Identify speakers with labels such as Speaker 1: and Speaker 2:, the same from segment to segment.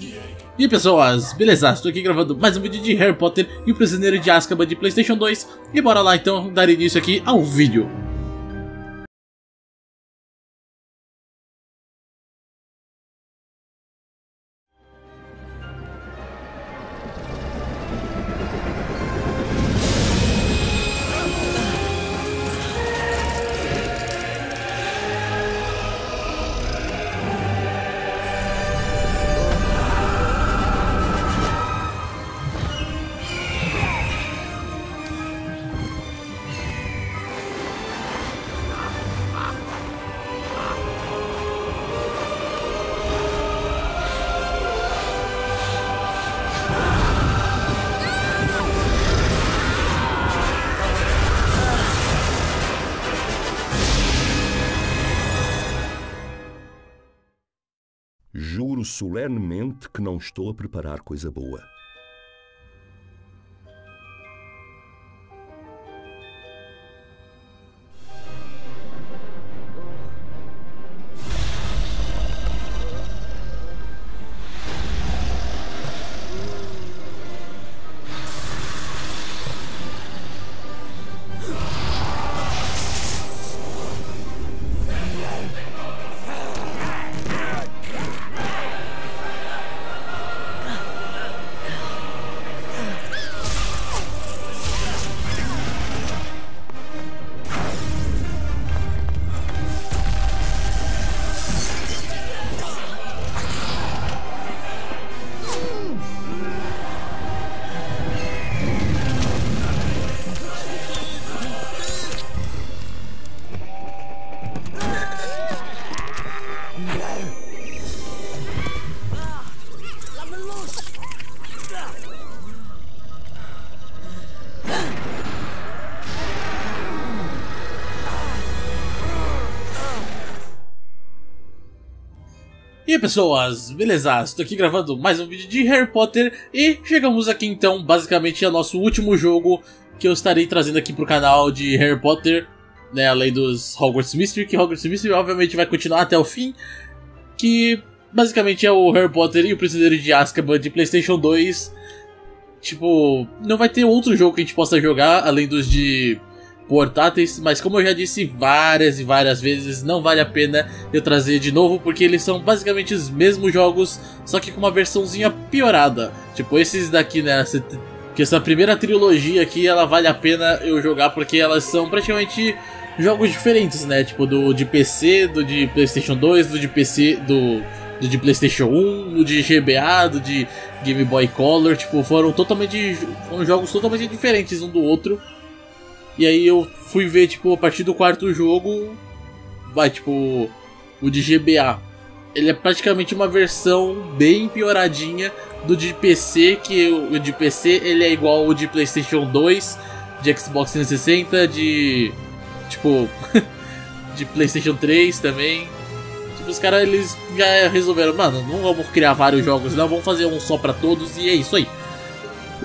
Speaker 1: E aí pessoas, beleza? Estou aqui gravando mais um vídeo de Harry Potter e o Prisioneiro de Azkaban de Playstation 2 E bora lá então dar início aqui ao vídeo
Speaker 2: solenemente que não estou a preparar coisa boa.
Speaker 1: E aí pessoas, beleza? Estou aqui gravando mais um vídeo de Harry Potter e chegamos aqui então basicamente ao nosso último jogo que eu estarei trazendo aqui pro canal de Harry Potter, né, além dos Hogwarts Mystery, que Hogwarts Mystery obviamente vai continuar até o fim, que basicamente é o Harry Potter e o Prisioneiro de Azkaban de Playstation 2. Tipo, não vai ter outro jogo que a gente possa jogar além dos de portáteis, mas como eu já disse várias e várias vezes, não vale a pena eu trazer de novo, porque eles são basicamente os mesmos jogos, só que com uma versãozinha piorada. Tipo, esses daqui, né, que essa primeira trilogia aqui, ela vale a pena eu jogar, porque elas são praticamente jogos diferentes, né, tipo do de PC, do de Playstation 2, do de PC, do, do de Playstation 1, do de GBA, do de Game Boy Color, tipo, foram totalmente, foram jogos totalmente diferentes um do outro. E aí eu fui ver, tipo, a partir do quarto jogo, vai, tipo, o de GBA. Ele é praticamente uma versão bem pioradinha do de PC, que o de PC ele é igual ao de PlayStation 2, de Xbox 360, de tipo de PlayStation 3 também. Tipo, os caras eles já resolveram, mano, não vamos criar vários jogos, não, vamos fazer um só para todos e é isso aí.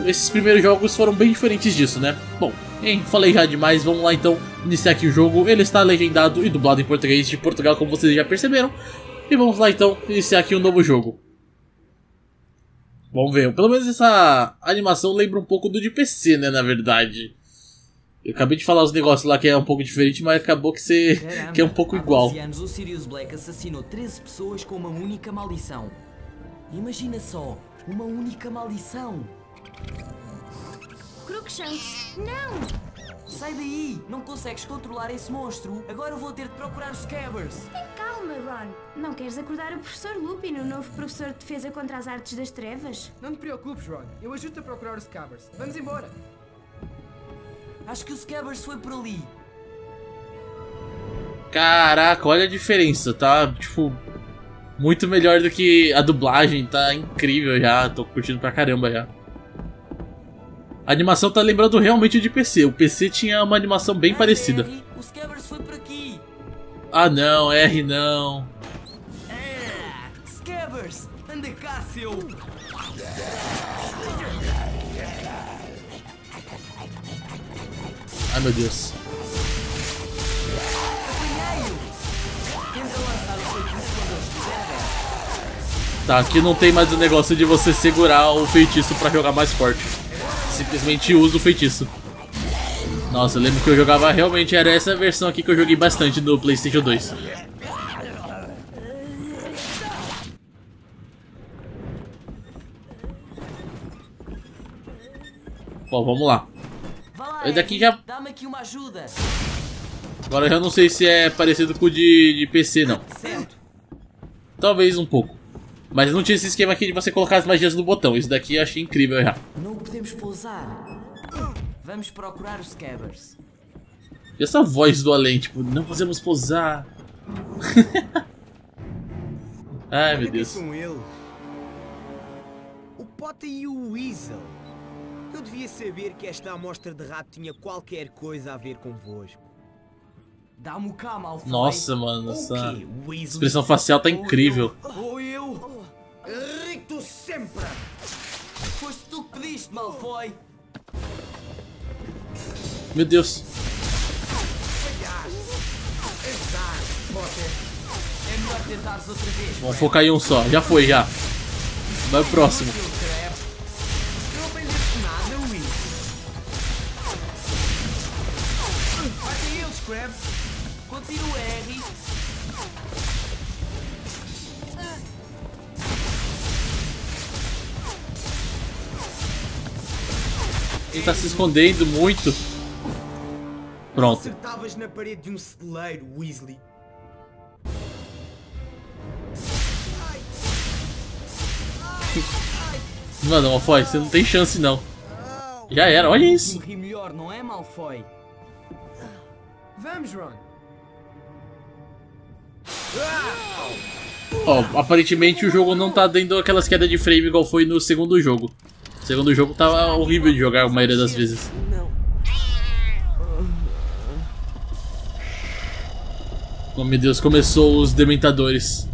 Speaker 1: Esses primeiros jogos foram bem diferentes disso, né? Bom, Hein, falei já demais, vamos lá então iniciar aqui o jogo. Ele está legendado e dublado em português de Portugal, como vocês já perceberam. E vamos lá então iniciar aqui um novo jogo. Vamos ver, pelo menos essa animação lembra um pouco do de PC, né, na verdade. Eu acabei de falar os negócios lá que é um pouco diferente, mas acabou que, você, que é um pouco igual. Há
Speaker 3: anos o Sirius Black assassinou 13 pessoas com uma única maldição. Imagina só, uma única maldição.
Speaker 4: Crookshanks, não!
Speaker 3: Sai daí! Não consegues controlar esse monstro. Agora vou ter de procurar os Scabbers.
Speaker 4: Tem calma, Ron. Não queres acordar o professor Lupin, o novo professor de defesa contra as artes das trevas?
Speaker 5: Não te preocupes, Ron. Eu ajudo-te a procurar os Scabbers. Vamos embora.
Speaker 3: Acho que o Scabbers foi por ali.
Speaker 1: Caraca, olha a diferença, tá? Tipo, muito melhor do que a dublagem, tá incrível já. Tô curtindo pra caramba já. A animação tá lembrando realmente de PC. O PC tinha uma animação bem parecida. Ah não, R não. Ai meu Deus. Tá, aqui não tem mais o negócio de você segurar o feitiço pra jogar mais forte. Simplesmente usa o feitiço. Nossa, eu lembro que eu jogava realmente, era essa versão aqui que eu joguei bastante no Playstation 2. Bom, vamos lá. Esse daqui já-. Agora eu já não sei se é parecido com o de, de PC, não. Talvez um pouco. Mas não tinha esse esquema aqui de você colocar as magias no botão. Isso daqui eu achei incrível já.
Speaker 3: Não podemos pousar. Vamos procurar os Scabbers.
Speaker 1: E essa voz do além, tipo, não podemos pousar. Ai, meu
Speaker 6: quem
Speaker 1: Deus.
Speaker 6: são eles. O Potter e o Weasel. Eu devia saber que esta amostra de rato tinha qualquer coisa a ver convosco.
Speaker 3: Dá-me o cá, Malfoy.
Speaker 1: Nossa, mano, essa expressão facial tá incrível.
Speaker 6: Ou eu?
Speaker 3: Malfoy.
Speaker 1: Meu Deus.
Speaker 6: Potter.
Speaker 3: É.
Speaker 1: Vamos focar em um só. Já foi, já. Vai o próximo. Tá se escondendo muito. Pronto.
Speaker 6: Acertavas na parede de um celeiro, Weasley.
Speaker 1: Mano, Malfoy, você não tem chance não. Já era, olha isso.
Speaker 3: Me ri melhor, não é, Malfoy?
Speaker 5: Vamos, Ron.
Speaker 1: Ó, aparentemente o jogo não tá dando aquelas quedas de frame igual foi no segundo jogo. O segundo jogo tava horrível de jogar a maioria das vezes. Oh meu Deus, começou os dementadores.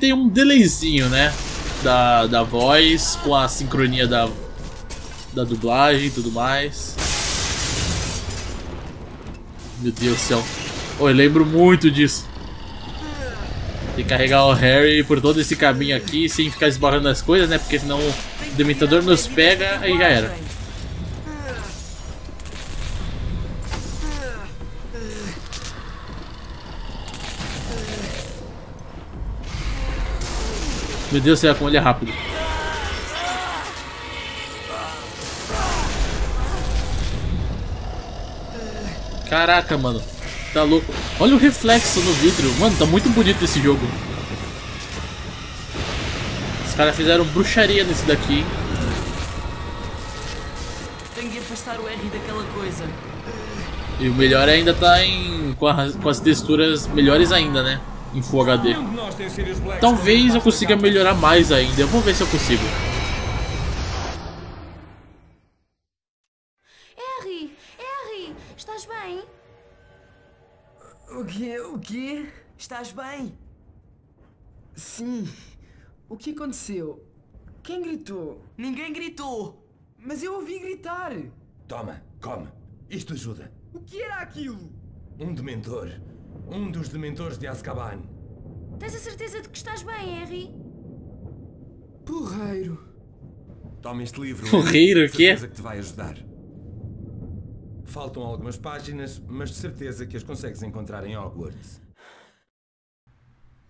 Speaker 1: Tem um delayzinho, né? Da, da voz com a sincronia da, da dublagem e tudo mais. Meu Deus do céu. Oh, eu lembro muito disso. Tem que carregar o Harry por todo esse caminho aqui sem ficar esbarrando nas coisas, né? Porque senão o Dementador nos pega aí já era. Meu Deus do céu, como ele é rápido. Caraca, mano. Tá louco. Olha o reflexo no vidro. Mano, tá muito bonito esse jogo. Os caras fizeram bruxaria nesse daqui. hein?
Speaker 3: Tenho de afastar o R daquela coisa.
Speaker 1: E o melhor ainda tá em com, a- com as texturas melhores ainda, né? Em Full HD. Talvez eu consiga melhorar mais ainda. Eu vou ver se eu consigo.
Speaker 4: Harry! Harry! Estás bem?
Speaker 5: O quê? O quê?
Speaker 3: Estás bem?
Speaker 5: Sim. O que aconteceu? Quem gritou?
Speaker 3: Ninguém gritou.
Speaker 5: Mas eu ouvi gritar.
Speaker 7: Toma, come. Isto ajuda.
Speaker 5: O que era aquilo?
Speaker 7: Um dementor. Um dos dementores de Azkaban.
Speaker 4: Tens a certeza de que estás bem, Harry?
Speaker 5: Porreiro.
Speaker 7: Toma este livro.
Speaker 1: Porreiro, o quê?
Speaker 7: Certeza que te vai ajudar. Faltam algumas páginas, mas de certeza que as consegues encontrar em Hogwarts.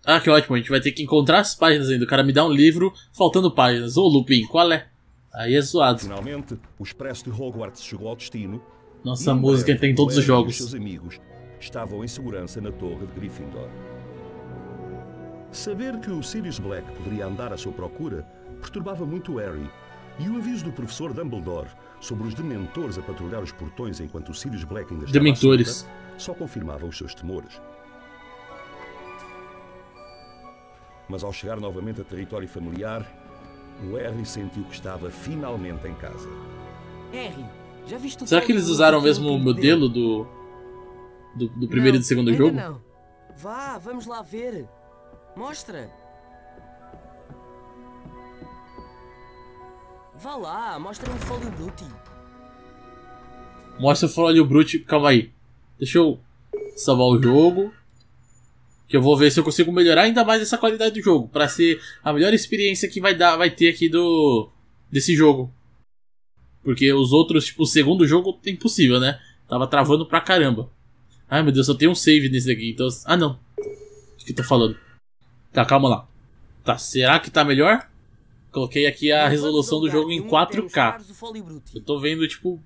Speaker 1: Ah, que ótimo. A gente vai ter que encontrar as páginas ainda. O cara me dá um livro faltando páginas. Ô, Lupin, qual é? Aí é zoado.
Speaker 2: Finalmente, o expresso de Hogwarts chegou ao destino.
Speaker 1: Nossa música tem em todos os jogos.
Speaker 2: os seus amigos estavam em segurança na torre de Gryffindor. Saber que o Sirius Black poderia andar à sua procura perturbava muito Harry, e o aviso do professor Dumbledore sobre os dementores a patrulhar os portões enquanto o Sirius Black ainda estava à
Speaker 1: Dementores.
Speaker 2: solta, só confirmava os seus temores. Mas ao chegar novamente a território familiar, o Harry sentiu que estava finalmente em casa.
Speaker 3: Harry, já viste o
Speaker 1: Será que eles usaram o mesmo modelo do, do, do primeiro e do segundo jogo?
Speaker 3: Não. Vá, vamos lá ver. Mostra. Vá lá, mostra um Foley Brute.
Speaker 1: Mostra o Folio Brute. Calma aí. Deixa eu salvar o jogo. Que eu vou ver se eu consigo melhorar ainda mais essa qualidade do jogo. Pra ser a melhor experiência que vai, dar, vai ter aqui do desse jogo. Porque os outros, tipo, o segundo jogo é impossível, né? Tava travando pra caramba. Ai meu Deus, só tem um save nesse daqui. Então. Ah não. O que eu tô falando? Tá, calma lá. Tá, será que tá melhor? Coloquei aqui a resolução do jogo em 4K. Eu tô vendo, tipo.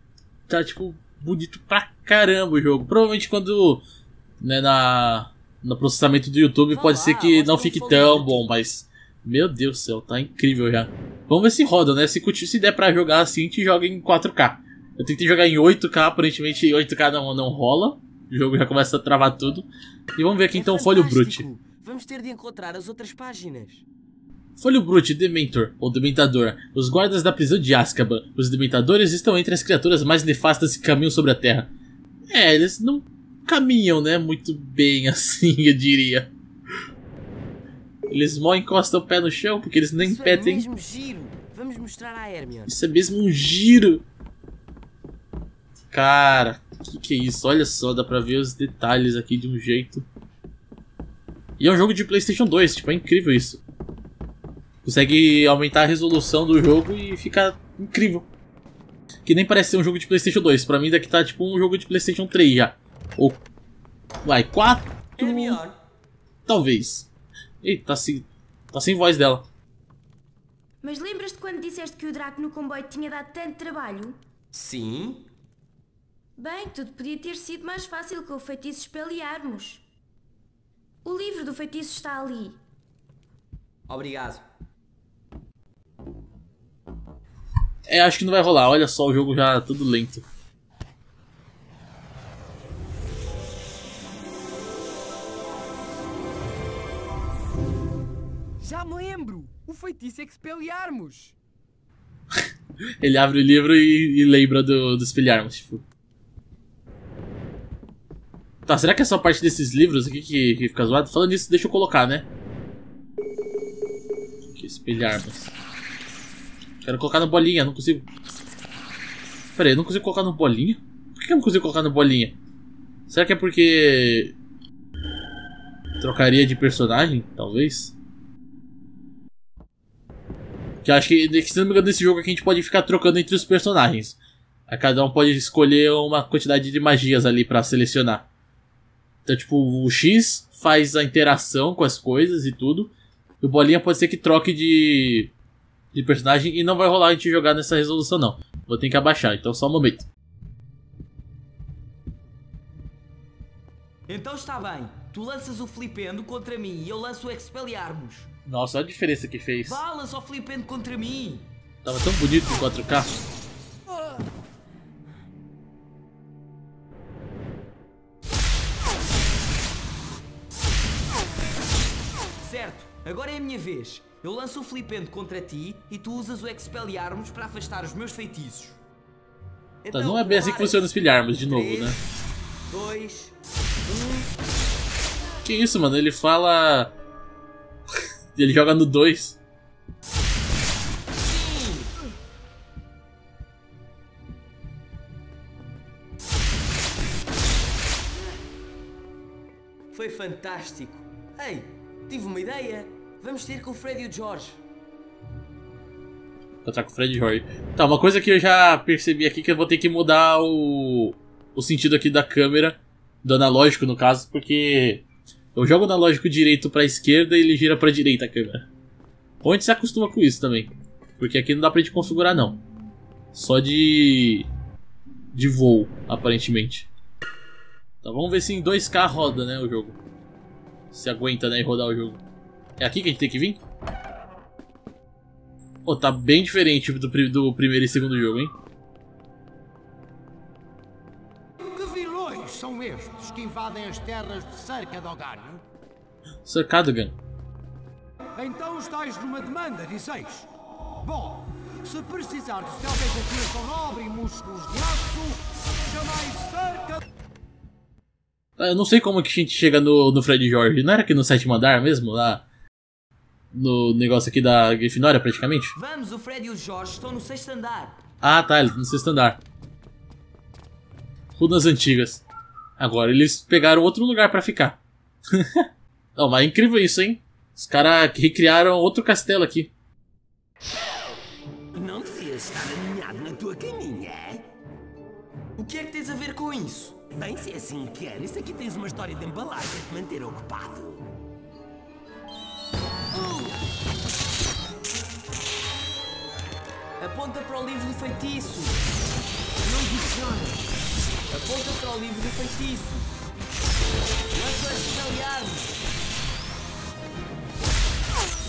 Speaker 1: Tá, tipo, bonito pra caramba o jogo. Provavelmente quando. Né, na. No processamento do YouTube pode ser que não fique tão bom, mas. Meu Deus do céu, tá incrível já. Vamos ver se roda, né? Se, curtir- se der pra jogar assim, a gente joga em 4K. Eu tentei jogar em 8K, aparentemente 8K não, não rola. O jogo já começa a travar tudo. E vamos ver aqui então o Folho Brute.
Speaker 3: É Vamos ter de encontrar as outras páginas.
Speaker 1: Folho Brute, Dementor, ou Dementador, os guardas da prisão de Azkaban. Os Dementadores estão entre as criaturas mais nefastas que caminham sobre a Terra. É, eles não caminham, né, muito bem assim, eu diria. Eles mal encostam o pé no chão, porque eles nem
Speaker 3: Isso
Speaker 1: pé
Speaker 3: é mesmo giro. Vamos mostrar à Hermione.
Speaker 1: Isso é mesmo um giro. Cara, que que é isso? Olha só, dá pra ver os detalhes aqui de um jeito. E é um jogo de PlayStation 2, tipo, é incrível isso. Consegue aumentar a resolução do jogo e fica incrível. Que nem parece ser um jogo de PlayStation 2. Pra mim, daqui tá tipo um jogo de PlayStation 3 já. Ou. Vai, 4.
Speaker 3: Hermione.
Speaker 1: Talvez. Eita, tá sem, tá sem voz dela.
Speaker 4: Mas lembras-te quando disseste que o Draco no comboio tinha dado tanto trabalho?
Speaker 3: Sim.
Speaker 4: Bem, tudo podia ter sido mais fácil com o feitiço espelharmos. O livro do feitiço está ali.
Speaker 3: Obrigado.
Speaker 1: É, acho que não vai rolar. Olha só, o jogo já tudo lento.
Speaker 5: Já me lembro! O feitiço é que espelharmos!
Speaker 1: Ele abre o livro e, e lembra do, dos espelharmos, tipo. Tá, será que é só parte desses livros aqui que, que fica zoado? Falando nisso, deixa eu colocar, né? Aqui, espelharmos. Quero colocar no bolinha, não consigo. Pera aí, não consigo colocar no bolinha? Por que eu não consigo colocar no bolinha? Será que é porque. Trocaria de personagem? Talvez? Que acho que, se não me engano, nesse jogo aqui a gente pode ficar trocando entre os personagens. Aí cada um pode escolher uma quantidade de magias ali pra selecionar. Então, tipo, o X faz a interação com as coisas e tudo. E o Bolinha pode ser que troque de, de personagem e não vai rolar a gente jogar nessa resolução, não. Vou ter que abaixar, então só um momento.
Speaker 3: Então está bem. Tu lanças o Flipendo contra mim e eu lanço o Expelliarmus.
Speaker 1: Nossa, olha a diferença que fez.
Speaker 3: Vá, lança o Flipendo contra mim.
Speaker 1: Tava tão bonito em 4K.
Speaker 3: Agora é a minha vez. Eu lanço o Flipendo contra ti e tu usas o Expelliarmus para afastar os meus feitiços.
Speaker 1: Tá, não é bem assim que funciona os pilharmos, de novo, né?
Speaker 3: Dois.
Speaker 1: Que isso, mano? Ele fala. Ele joga no 2.
Speaker 3: Foi fantástico. Ei, tive uma ideia. Vamos ter com o Fred e o George.
Speaker 1: Contar com o Fred Roy. Tá, uma coisa que eu já percebi aqui que eu vou ter que mudar o, o sentido aqui da câmera, do analógico no caso, porque eu jogo o analógico direito pra esquerda e ele gira pra direita a câmera. Ou a gente se acostuma com isso também, porque aqui não dá pra gente configurar não. Só de de voo, aparentemente. Então vamos ver se em 2K roda, né, o jogo. Se aguenta, né, e rodar o jogo. É aqui que a gente tem que vir? Pô, tá bem diferente do, do primeiro e segundo jogo, hein?
Speaker 8: Que vilões são estes que invadem as terras de?
Speaker 1: Sir Cadogan.
Speaker 8: Então estáis numa demanda, disseis? Bom, se precisar de talvez de coração nobre e músculos de aço, chamai cerca...
Speaker 1: Ah, Eu não sei como que a gente chega no, no Fred Jorge. Não era aqui no sétimo andar mesmo? Lá. No negócio aqui da Grifinória, praticamente?
Speaker 3: Vamos, o Fred e o Jorge estão no sexto andar.
Speaker 1: Ah, tá, eles no sexto andar. Runas antigas. Agora eles pegaram outro lugar pra ficar. Não, mas é incrível isso, hein? Os caras recriaram outro castelo aqui.
Speaker 9: Não devias estar alinhado na tua caminha.
Speaker 3: O que é que tens a ver com isso?
Speaker 9: Bem, se é assim que queres, aqui tens uma história de embalagem a te manter ocupado.
Speaker 3: Aponta para o livro do feitiço. Não funciona. Aponta para o livro do feitiço. Lança a espelhar-me.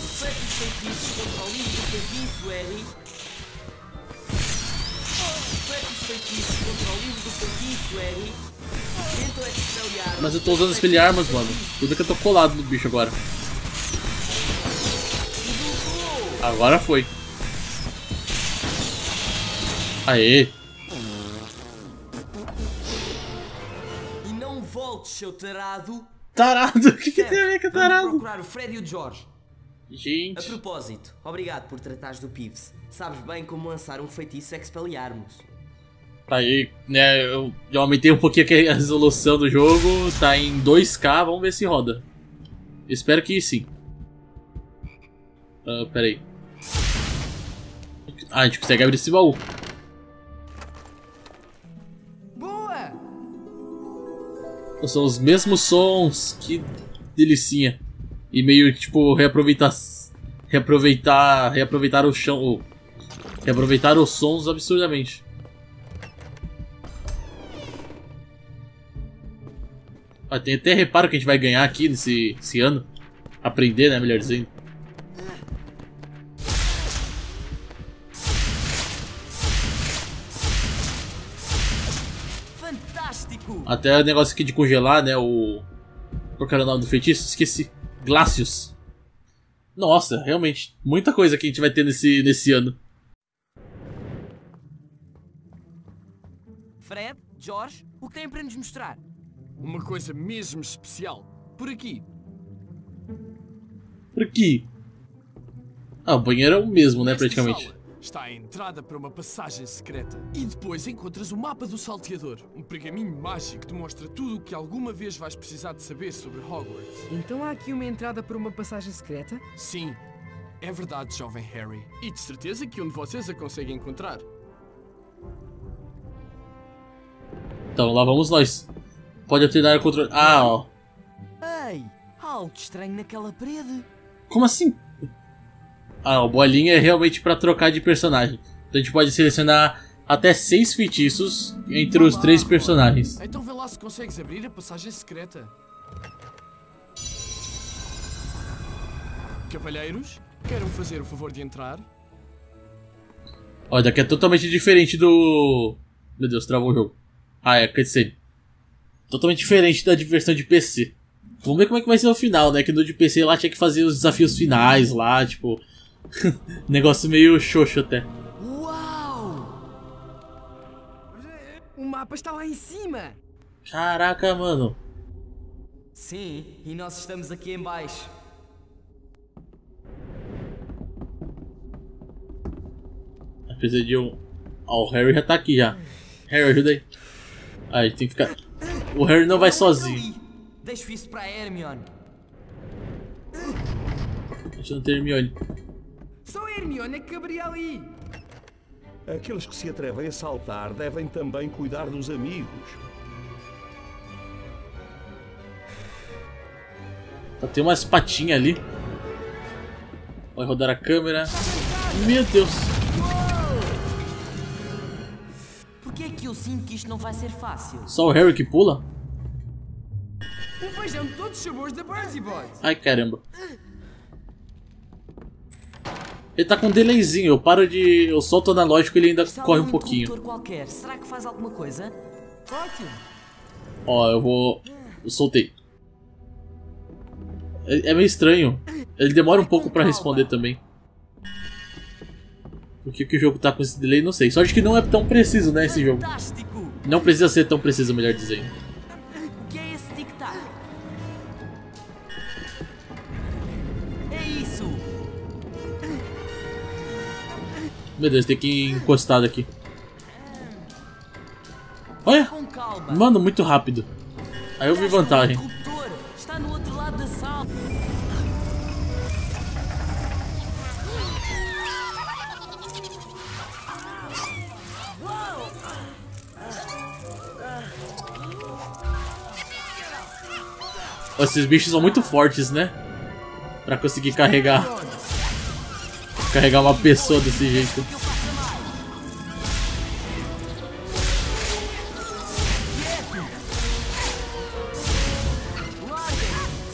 Speaker 3: Reflete os feitiços contra o livro do feitiço, Harry. Reflete os feitiços contra o livro do feitiço, Harry. Tenta o espelhar.
Speaker 1: Mas eu tô usando espelharmas, mano. Tudo que eu tô colado no bicho agora. Agora foi. Aê!
Speaker 3: E não voltes, seu tarado.
Speaker 1: Tarado! O que, que tem a ver com
Speaker 3: vamos
Speaker 1: tarado?
Speaker 3: procurar o Fred e o George. A
Speaker 1: Gente.
Speaker 3: propósito, obrigado por tratares do Peeves. Sabes bem como lançar um feitiço Expelliarmus.
Speaker 1: Aí, né, eu já aumentei um pouquinho aqui a resolução do jogo, tá em 2K, vamos ver se roda. Espero que sim. Ah, pera aí. Ah, a gente consegue abrir esse baú. São os mesmos sons, que delicinha. E meio tipo reaproveitar reaproveitar reaproveitar o chão, o- reaproveitar os sons absurdamente. Ah, tem até reparo que a gente vai ganhar aqui nesse esse ano. Aprender, né, melhor dizendo. Até o negócio aqui de congelar, né, o qual era o nome do feitiço? Esqueci. Glacius. Nossa, realmente, muita coisa que a gente vai ter nesse, nesse ano.
Speaker 3: Fred, George, o que têm para nos mostrar?
Speaker 10: Uma coisa mesmo especial. Por aqui.
Speaker 1: Por aqui. Ah, o banheiro é o mesmo, né,
Speaker 10: Esta
Speaker 1: praticamente.
Speaker 10: Está a entrada para uma passagem secreta. E depois encontras o mapa do salteador. Um pergaminho mágico que te mostra tudo o que alguma vez vais precisar de saber sobre Hogwarts.
Speaker 5: Então há aqui uma entrada para uma passagem secreta?
Speaker 10: Sim, é verdade, jovem Harry. E de certeza que um de vocês a consegue encontrar.
Speaker 1: Então, lá vamos nós. Pode alternar o controle. Ah, ó.
Speaker 3: Ei, há algo estranho naquela parede.
Speaker 1: Como assim? Ah, a bolinha é realmente pra trocar de personagem. Então a gente pode selecionar até seis feitiços entre os três personagens.
Speaker 10: Então vê lá se consegues abrir a passagem secreta. Cavalheiros, querem fazer o favor de entrar?
Speaker 1: Olha, daqui é totalmente diferente do. Meu Deus, travou o jogo. Ah, é, cutscene. Totalmente diferente da versão de PC. Vamos ver como é que vai ser o final, né? Que no de PC lá tinha que fazer os desafios finais lá, tipo. Negócio meio xoxo até.
Speaker 3: Uau!
Speaker 5: O mapa está lá em cima!
Speaker 1: Caraca, mano.
Speaker 3: Sim, e nós estamos aqui em baixo.
Speaker 1: Precisa de um. Ó, o Harry já tá aqui já. Harry, ajuda aí. Ah, a gente tem que ficar. O Harry não vai sozinho.
Speaker 3: Deixo isso para a Hermione.
Speaker 1: Deixa eu ter Hermione.
Speaker 5: A Hermione é que caberia ali!
Speaker 2: Aqueles que se atrevem a saltar devem também cuidar dos amigos.
Speaker 1: Tá, tem umas patinhas ali. Vai rodar a câmera. Meu Deus.
Speaker 3: Por que é que eu sinto que isto não vai ser fácil?
Speaker 1: Só o Harry que pula?
Speaker 5: Um feijão de todos os sabores da Birdie Boys!
Speaker 1: Ai caramba. Ele tá com um delayzinho, eu paro de. Eu solto o analógico e ele ainda
Speaker 3: Está
Speaker 1: corre um pouquinho. Ó, eu vou. Eu soltei. É, é meio estranho. Ele demora um pouco pra responder também. Por que, que o jogo tá com esse delay, não sei. Sorte que não é tão preciso, né, esse jogo. Não precisa ser tão preciso, melhor dizendo. Deus, tem que ir encostado aqui. Olha! Mano, muito rápido. Aí eu vi vantagem. Esses bichos são muito fortes, né? Pra conseguir carregar. Carregar uma pessoa desse jeito.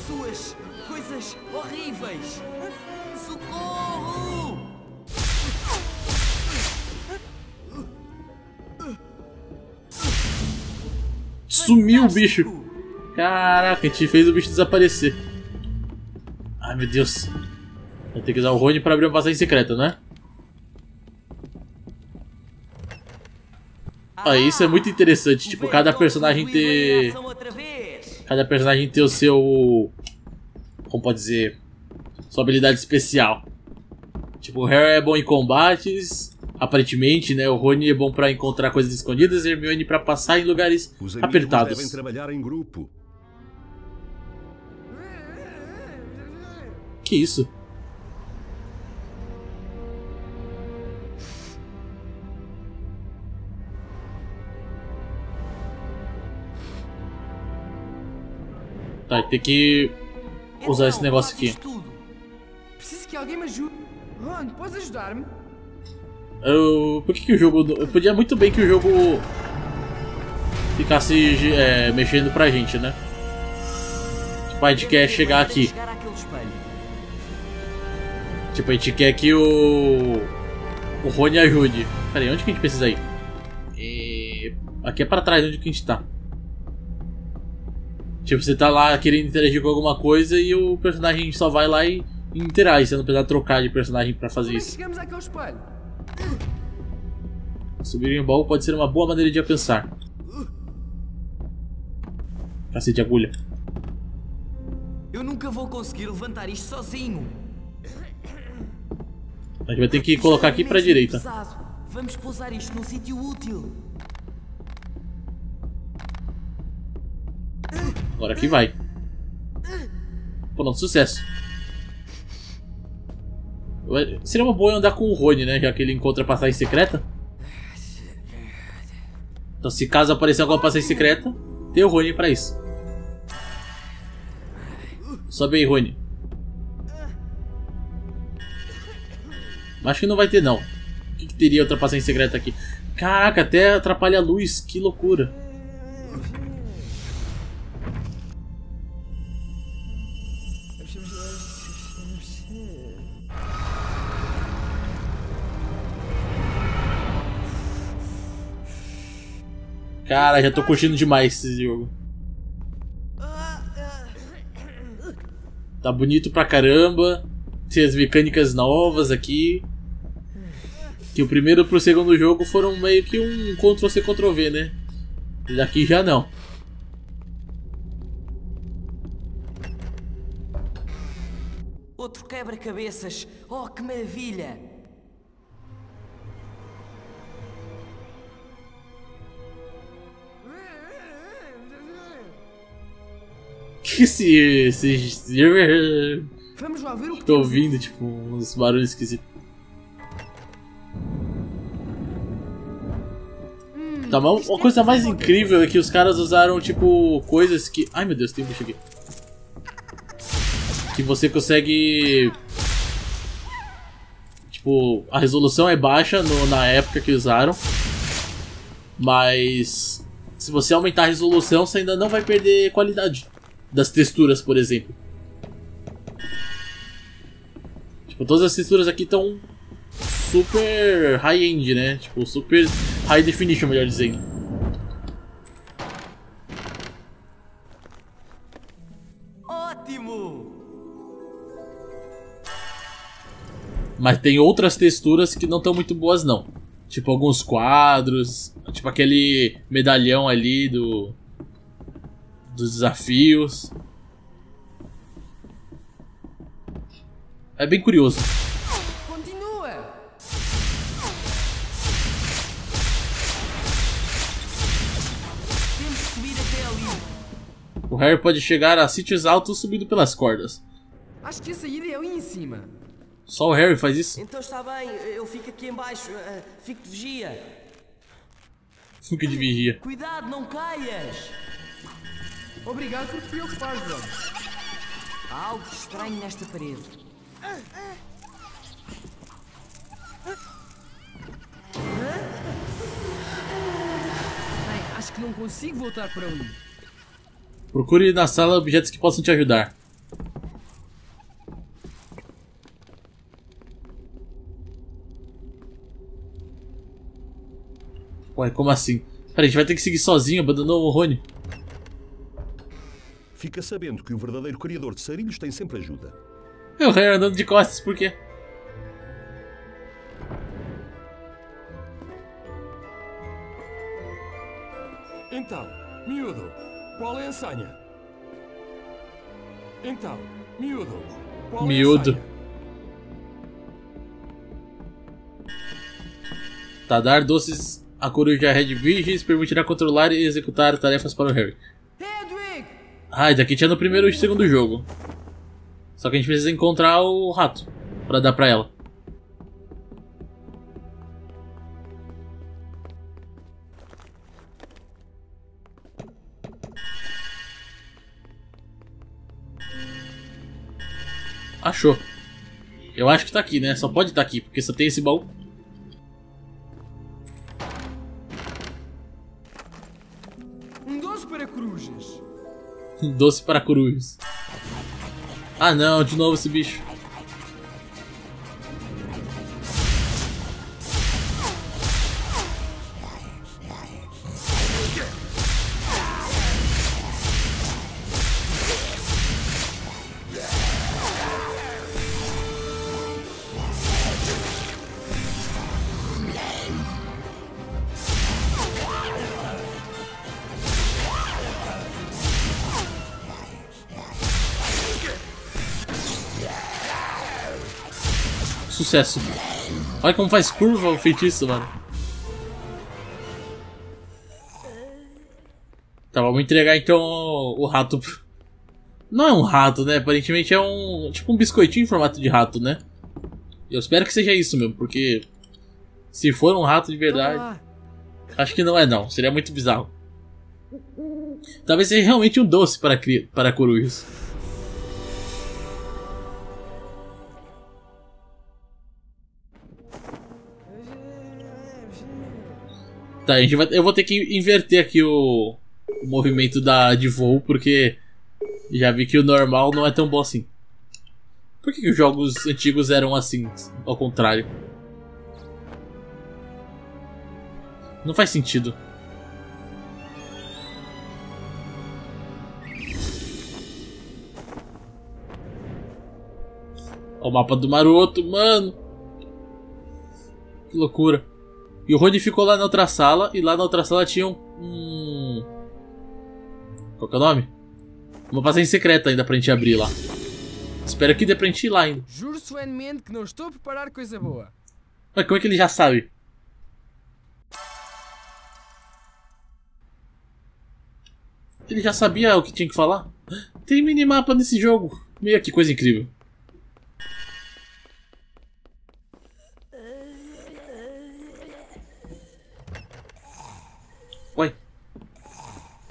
Speaker 3: Suas coisas horríveis! Socorro!
Speaker 1: Sumiu o bicho. Caraca, a gente fez o bicho desaparecer. Ai meu Deus. Vai ter que usar o Rony pra abrir uma passagem secreta, né? Ah, isso é muito interessante. Tipo, cada personagem ter. Cada personagem ter o seu. Como pode dizer? Sua habilidade especial. Tipo, o Harry é bom em combates. Aparentemente, né? O Rony é bom pra encontrar coisas escondidas e Hermione pra passar em lugares
Speaker 2: Os
Speaker 1: apertados.
Speaker 2: devem trabalhar em grupo.
Speaker 1: Que isso? Tá, tem que usar esse negócio aqui.
Speaker 5: Preciso que alguém me ajude. Ron, podes ajudar-me?
Speaker 1: Eu, por que, que o jogo. Eu podia muito bem que o jogo ficasse é, mexendo pra gente, né? Tipo, a gente quer chegar aqui.
Speaker 3: Àquele espelho.
Speaker 1: Tipo, a gente quer que o. O Rony ajude. Pera aí, onde que a gente precisa ir? E... Aqui é pra trás, onde que a gente tá? Tipo, você tá lá querendo interagir com alguma coisa e o personagem só vai lá e interage. Você não precisa trocar de personagem pra fazer isso. Subir em baú pode ser uma boa maneira de alcançar. Cacete de agulha.
Speaker 3: Eu nunca vou conseguir levantar isto sozinho.
Speaker 1: A gente vai ter que colocar aqui pra direita.
Speaker 3: Vamos pousar isto num sítio útil.
Speaker 1: Agora aqui vai. Pronto, sucesso. Seria uma boa andar com o Rony, né? Já que ele encontra passagem secreta. Então, se caso aparecer alguma passagem secreta, tem o Rony pra isso. Sobe aí, Rony. Acho que não vai ter, não. O que, que teria outra passagem secreta aqui? Caraca, até atrapalha a luz. Que loucura. Cara, já tô curtindo demais esse jogo. Tá bonito pra caramba. Tem as mecânicas novas aqui. Que o primeiro pro segundo jogo foram meio que um Ctrl-C, Ctrl-V, né? E daqui já não.
Speaker 3: Outro quebra-cabeças. Oh, que maravilha!
Speaker 1: Que esse. esse.
Speaker 5: Que
Speaker 1: Tô ouvindo, tipo, uns barulhos esquisitos. Tá, mas uma coisa mais incrível é que os caras usaram, tipo, coisas que. Ai meu Deus, tem um bicho aqui. Que você consegue. Tipo, a resolução é baixa no- na época que usaram. Mas. Se você aumentar a resolução, você ainda não vai perder qualidade das texturas, por exemplo. Tipo, todas as texturas aqui estão super high-end, né? Tipo, super high definition, melhor dizendo.
Speaker 3: Ótimo!
Speaker 1: Mas tem outras texturas que não estão muito boas, não. Tipo alguns quadros, tipo aquele medalhão ali do dos desafios. É bem curioso.
Speaker 3: Continua!
Speaker 1: O Harry pode chegar a sítios altos subindo pelas cordas.
Speaker 5: Acho que a saída é ali em cima.
Speaker 1: Só o Harry faz isso?
Speaker 3: Então está bem, eu fico aqui em baixo. eh, Fico de vigia.
Speaker 1: Fica de vigia.
Speaker 3: Cuidado, não caias!
Speaker 5: Obrigado por te preocupares, Ron.
Speaker 3: Há algo estranho nesta parede.
Speaker 5: Bem, acho que não consigo voltar para ali.
Speaker 1: Procure na sala objetos que possam te ajudar. Ué, como assim? Pera, a gente vai ter que seguir sozinho, abandonou o Rony.
Speaker 2: Fica sabendo que o verdadeiro criador de sarilhos tem sempre ajuda.
Speaker 1: O Harry andando de costas, por quê?
Speaker 10: Então, miúdo, qual é a senha? Então, miúdo, qual
Speaker 1: Miúdo.
Speaker 10: é a senha?
Speaker 1: Tá, dar doces à coruja Red Vigis permitirá controlar e executar tarefas para o Harry. Ah, e daqui tinha no primeiro e segundo jogo. Só que a gente precisa encontrar o rato pra dar pra ela. Achou. Eu acho que tá aqui, né? Só pode estar aqui, porque só tem esse baú.
Speaker 5: Doce para corujas.
Speaker 1: Ah não, de novo esse bicho. Sucesso. Olha como faz curva o feitiço, mano. Tá, vamos entregar então o rato. Não é um rato, né? Aparentemente é um. Tipo um biscoitinho em formato de rato, né? Eu espero que seja isso mesmo, porque. Se for um rato de verdade. Acho que não é, não. Seria muito bizarro. Talvez seja realmente um doce para, para corujas. Tá, a gente vai, eu vou ter que inverter aqui o, o movimento da, de voo, porque já vi que o normal não é tão bom assim. Por que, que os jogos antigos eram assim, ao contrário? Não faz sentido. Ó, o mapa do maroto, mano. Que loucura. E o Rony ficou lá na outra sala, e lá na outra sala tinha um. um... Qual que é o nome? Uma passagem secreta ainda pra gente abrir lá. Espero que dê pra gente ir lá ainda.
Speaker 5: Juro solenemente que não estou a preparar coisa boa.
Speaker 1: Mas como é que ele já sabe? Ele já sabia o que tinha que falar? Tem minimapa nesse jogo. Meio que coisa incrível.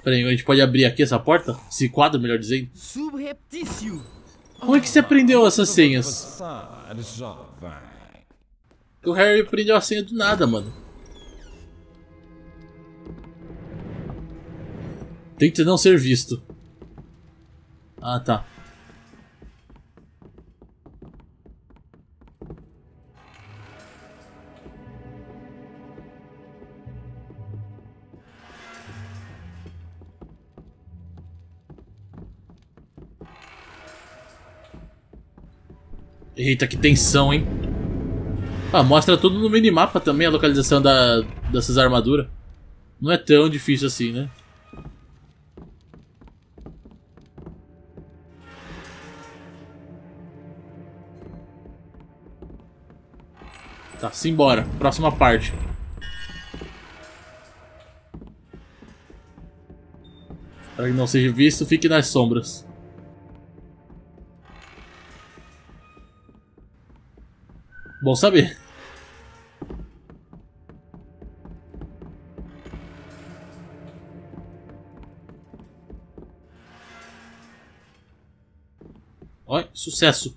Speaker 1: Peraí, a gente pode abrir aqui essa porta? Esse quadro, melhor dizendo.
Speaker 5: Subreptício.
Speaker 1: Como é que você aprendeu essas senhas? O Harry aprendeu a senha do nada, mano. Tente não ser visto. Ah, tá. Eita, que tensão, hein? Ah, mostra tudo no minimapa também a localização da, dessas armaduras. Não é tão difícil assim, né? Tá, simbora. Próxima parte. Para que não seja visto, fique nas sombras. Bom saber. Oi, sucesso.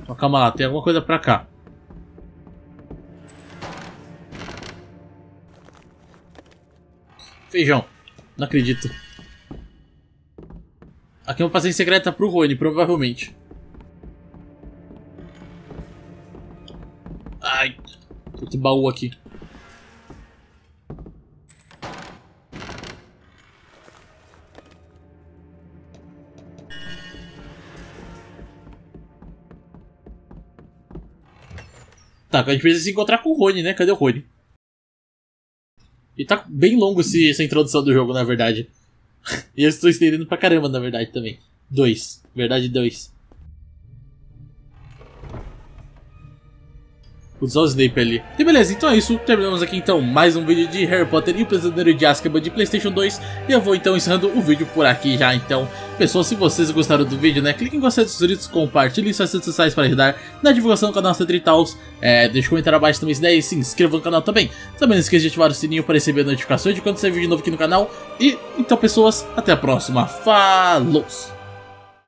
Speaker 1: Então, calma lá, tem alguma coisa pra cá. Feijão. Não acredito. Aqui é uma passagem secreta pro Rony, provavelmente. Outro baú aqui. Tá, a gente precisa se encontrar com o Rony, né? Cadê o Rony? E tá bem longo esse, essa introdução do jogo, na verdade. e eu estou estendendo pra caramba, na verdade, também. Dois. Verdade, dois. Usar o Snape ali. E beleza, então é isso. Terminamos aqui então mais um vídeo de Harry Potter e o Pesadelo de Azkaban de Playstation 2. E eu vou então encerrando o vídeo por aqui já. Então, pessoal, se vocês gostaram do vídeo, né, clique em gostei dos inscritos, compartilhem suas redes sociais para ajudar na divulgação do canal Centritals. É, deixe um comentário abaixo também se der e se inscreva no canal também. Também não esqueça de ativar o sininho para receber notificações de quando sair vídeo novo aqui no canal. E então, pessoas, até a próxima. Falou!